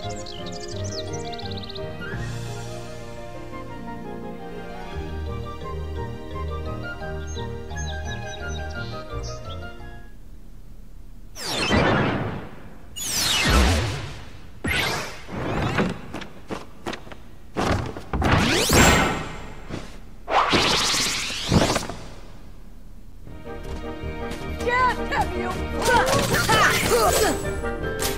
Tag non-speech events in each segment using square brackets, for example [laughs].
Can't you!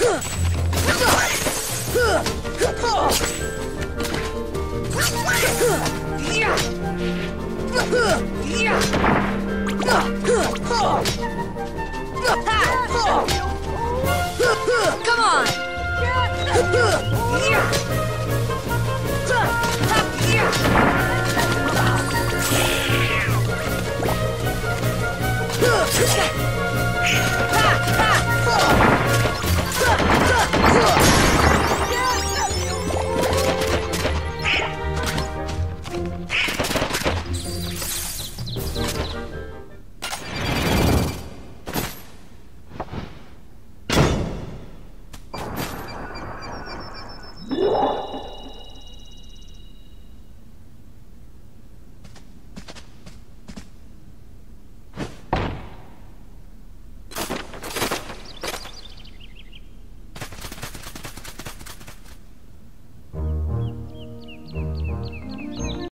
Yeah! [laughs]